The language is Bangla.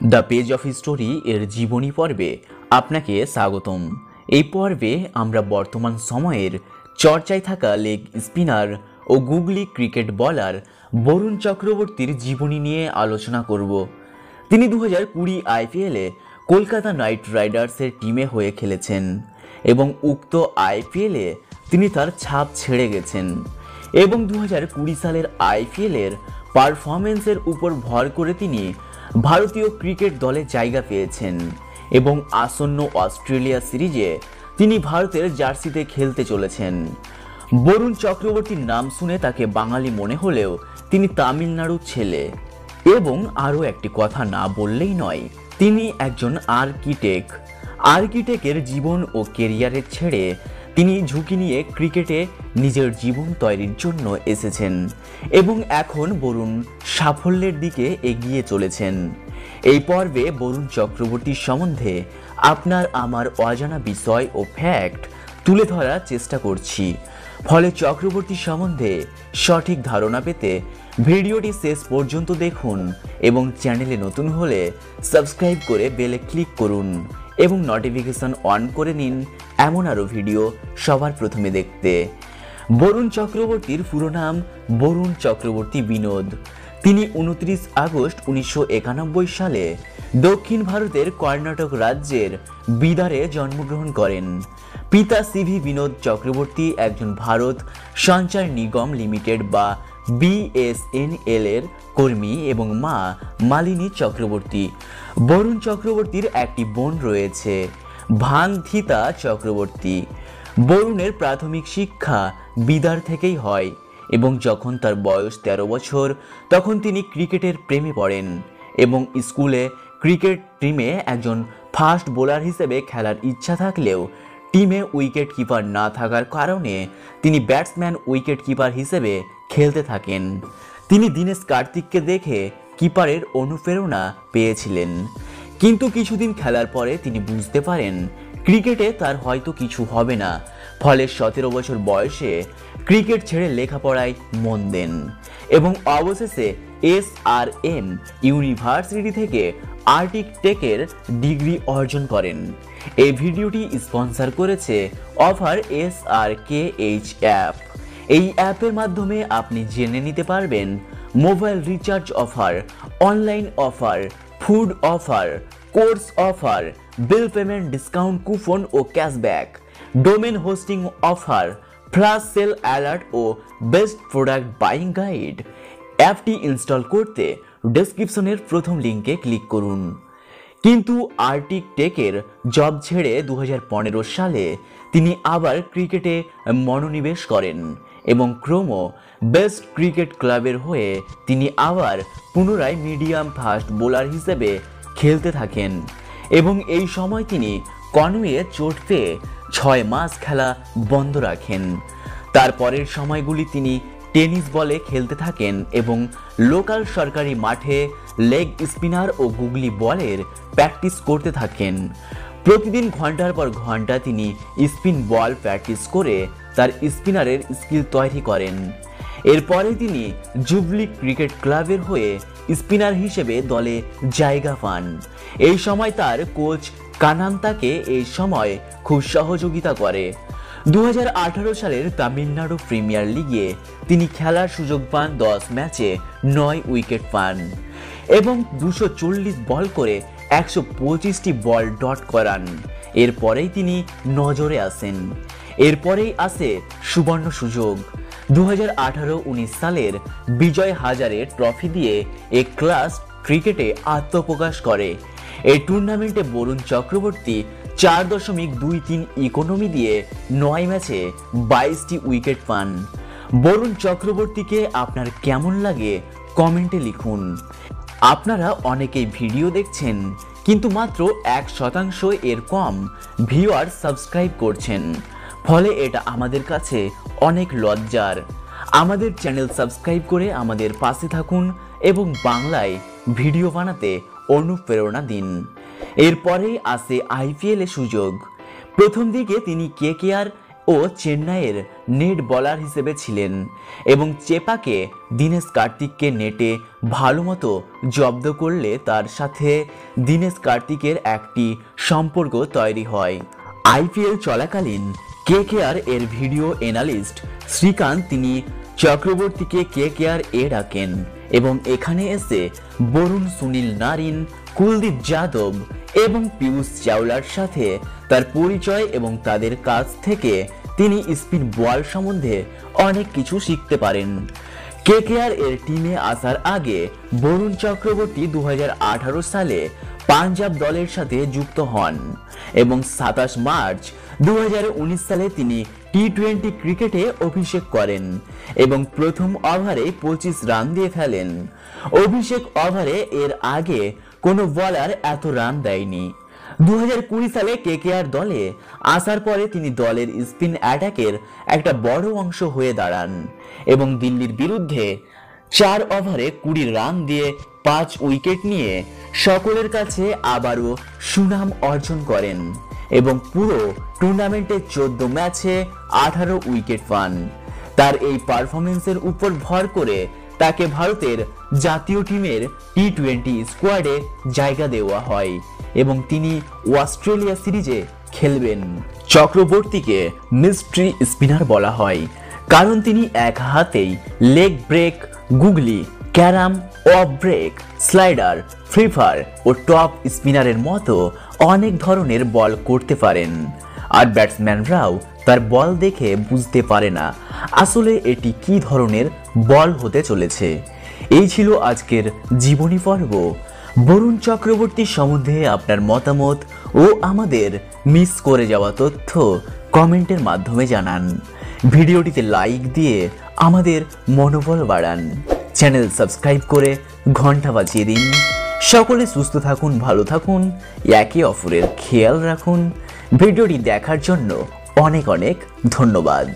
দ্য পেজ অফ স্টোরি এর জীবনী পর্বে আপনাকে স্বাগতম। এই পর্বে আমরা বর্তমান সময়ের চর্চায় থাকা লেগ স্পিনার ও গুগলি ক্রিকেট বলার বরুণ চক্রবর্তীর জীবনী নিয়ে আলোচনা করব। তিনি দু হাজার কুড়ি আইপিএলে কলকাতা নাইট রাইডার্সের টিমে হয়ে খেলেছেন এবং উক্ত আইপিএলে তিনি তার ছাপ ছেড়ে গেছেন এবং দু হাজার কুড়ি সালের আইপিএলের পারফরমেন্সের উপর ভর করে তিনি ভারতীয় ক্রিকেট দলে জায়গা পেয়েছেন এবং আসন্ন অস্ট্রেলিয়া সিরিজে তিনি ভারতের জার্সিতে খেলতে চলেছেন। বরুণ চক্রবর্তীর নাম শুনে তাকে বাঙালি মনে হলেও তিনি তামিলনাড়ুর ছেলে। এবং আরও একটি কথা না বললেই নয়, তিনি একজন আর্কিটেক। আর্কিটেকের জীবন ও কেরিয়ারের ছেড়ে তিনি ঝুঁকি নিয়ে ক্রিকেটে নিজের জীবন তৈরির জন্য এসেছেন এবং এখন বরুণ সাফল্যের দিকে এগিয়ে চলেছেন। এই পর্বে বরুণ চক্রবর্তীর সম্বন্ধে আপনার আমার অজানা বিষয় ও ফ্যাক্ট তুলে ধরার চেষ্টা করছি। ফলে চক্রবর্তী সম্বন্ধে সঠিক ধারণা পেতে ভিডিওটি শেষ পর্যন্ত দেখুন এবং চ্যানেলে নতুন হলে সাবস্ক্রাইব করে বেলে ক্লিক করুন। এবং নোটিফিকেশন অন করে নিন, এমন আরও ভিডিও সবার প্রথমে দেখতে। বরুণ চক্রবর্তীর পুরো নাম বরুণ চক্রবর্তী বিনোদ। তিনি উনত্রিশ আগস্ট উনিশশো একানব্বই সালে দক্ষিণ ভারতের কর্ণাটক রাজ্যের বিদারে জন্মগ্রহণ করেন। পিতা সিভি বিনোদ চক্রবর্তী একজন ভারত সঞ্চার নিগম লিমিটেড বা বিএসএনএল এর কর্মী এবং মা মালিনী চক্রবর্তী। বরুণ চক্রবর্তীর একটি বোন রয়েছে, ভানথিতা চক্রবর্তী। বরুণের প্রাথমিক শিক্ষা বিদার থেকেই হয় এবং যখন তার বয়স তেরো বছর, তখন তিনি ক্রিকেটের প্রেমে পড়েন এবং স্কুলে ক্রিকেট টিমে একজন ফাস্ট বোলার হিসেবে খেলার ইচ্ছা থাকলেও টিমে উইকেট কিপার না থাকার কারণে তিনি ব্যাটসম্যান উইকেট কিপার হিসেবে খেলতে থাকেন। তিনি দীনেশ কার্তিককে দেখে কিপারের অনুপ্রেরণা পেয়েছিলেন। কিন্তু কিছুদিন খেলার পরে তিনি বুঝতে পারেন, ক্রিকেটে তার হয়তো কিছু হবে না। ফলে সতেরো বছর বয়সে ক্রিকেট ছেড়ে লেখাপড়ায় মন দেন এবং অবশেষে এস আর এম ইউনিভার্সিটি থেকে আর্টিক টেকের ডিগ্রি অর্জন করেন। এই ভিডিওটি স্পন্সর করেছে offer S R K H app. এই অ্যাপের মাধ্যমে আপনি জেনে নিতে পারবেন mobile recharge offer, online offer, food offer, course offer, bill payment discount coupon ও cashback, domain hosting offer flash sale alert ও বেস্ট প্রোডাক্ট বাইং গাইড। অ্যাপটি ইনস্টল করতে ডেসক্রিপশনের প্রথম লিঙ্কে ক্লিক করুন। কিন্তু আর্টিক টেকের জব ছেড়ে দু হাজার পনেরো সালে তিনি আবার ক্রিকেটে মনোনিবেশ করেন এবং ক্রম বেস্ট ক্রিকেট ক্লাবের হয়ে তিনি আবার পুনরায় মিডিয়াম ফাস্ট বোলার হিসেবে খেলতে থাকেন এবং এই সময় তিনি কনওয়ে চোট পেয়ে ছয় মাস খেলা বন্ধ রাখেন। তারপরের সময়গুলি তিনি টেনিস বলে খেলতে থাকেন এবং লোকাল সরকারি মাঠে লেগ স্পিনার ও গুগলি বলের প্র্যাকটিস করতে থাকেন। প্রতিদিন ঘণ্টার পর ঘণ্টা তিনি স্পিন বল প্র্যাকটিস করে তার স্পিনারের স্কিল তৈরি করেন। এরপরে তিনি জুবলি ক্রিকেট ক্লাবের হয়ে স্পিনার হিসেবে দলে জায়গা পান। এই সময় তার কোচ কানান্তাকে এই সময় খুব সহযোগিতা করে। দু হাজার আঠারো সালের তামিলনাড়ু প্রিমিয়ার লিগে তিনি খেলার সুযোগ পান দশ ম্যাচে নয় উইকেট পান এবং দুশো বল করে একশো পঁচিশটি বল ডট করান। এরপরেই তিনি নজরে আসেন। এরপরেই আসে সুবর্ণ সুযোগ। দু হাজার সালের বিজয় হাজারে ট্রফি দিয়ে এ ক্লাস ক্রিকেটে আত্মপ্রকাশ করে। এই টুর্নামেন্টে বরুণ চক্রবর্তী চার দশমিক দুই তিন ইকোনমি দিয়ে নয় ম্যাচে বাইশটি উইকেট পান। বরুণ চক্রবর্তীকে আপনার কেমন লাগে কমেন্টে লিখুন। আপনারা অনেকেই ভিডিও দেখছেন, কিন্তু মাত্র এক শতাংশ এর কম ভিউয়ার সাবস্ক্রাইব করছেন। ফলে এটা আমাদের কাছে অনেক লজ্জার। আমাদের চ্যানেল সাবস্ক্রাইব করে আমাদের পাশে থাকুন এবং বাংলায় ভিডিও বানাতে অনুপ্রেরণা দিন। এরপরেই আসে আইপিএল সুযোগ। প্রথম দিকে তিনি কেকেআর ও ও চেন্নাইয়ের নেট বলার হিসেবে ছিলেন এবং চেপাকে দীনেশ কার্তিককে নেটে ভালো মতো জব্দ করলে তার সাথে দীনেশ কার্তিকের একটি সম্পর্ক তৈরি হয়। আইপিএল চলাকালীন কে কেআর এর ভিডিও এনালিস্ট শ্রীকান্ত তিনি চক্রবর্তীকে কে কেআর এ ডাকেন এবং এখানে এসে বরুণ, সুনীল নারিন কুলদীপ যাদব এবং পীয়ূষ চাওলার সাথে তার পরিচয় এবং তাদের কাছ থেকে তিনি স্পিন বল সম্বন্ধে অনেক কিছু শিখতে পারেন। কেকেআর এর টিমে আসার আগে বরুণ চক্রবর্তী দু সালে পাঞ্জাব দলের সাথে যুক্ত হন এবং সাতাশ মার্চ দু হাজার উনিশ সালে তিনি টি টোয়েন্টি ক্রিকেটে অভিষেক করেন এবং প্রথম ওভারে পঁচিশ রান দিয়ে ফেলেন। অভিষেক ওভারে এর আগে কোনো বলার এত রান দেয়নি। দুহাজার কুড়ি সালে কেকেআর দলে আসার পরে তিনি দলের স্পিন অ্যাটাকের একটা বড় অংশ হয়ে দাঁড়ান এবং দিল্লির বিরুদ্ধে চার ওভারে কুড়ি রান দিয়ে পাঁচ উইকেট নিয়ে সকলের কাছে আবারও সুনাম অর্জন করেন এবং পুরো টুর্নামেন্টে চোদ্দ ম্যাচে আঠারো উইকেট পান। তার এই পারফরমেন্সের উপর ভর করে তাকে ভারতের জাতীয় টিমের টি টোয়েন্টি স্কোয়াডে জায়গা দেওয়া হয় এবং তিনি অস্ট্রেলিয়া সিরিজে খেলবেন। চক্রবর্তীকে মিস্ট্রি স্পিনার বলা হয়, কারণ তিনি এক হাতেই leg break, googly, carrom, off break, slider flipper ও টপ স্পিনারের মতো অনেক ধরনের বল করতে পারেন। আর ব্যাটসম্যানরাও তার বল দেখে বুঝতে পারে না, আসলে এটি কি ধরনের বল হতে চলেছে। এই ছিল আজকের জীবনী পর্ব। বরুণ চক্রবর্তী সম্বন্ধে আপনার মতামত ও আমাদের মিস করে যাওয়া তথ্য কমেন্টের মাধ্যমে জানান। ভিডিওটিতে লাইক দিয়ে আমাদের মনোবল বাড়ান। চ্যানেল সাবস্ক্রাইব করে ঘণ্টা বাজিয়ে দিন। সকলে সুস্থ থাকুন, ভালো থাকুন, একে অপরের খেয়াল রাখুন। ভিডিওটি দেখার জন্য অনেক অনেক ধন্যবাদ।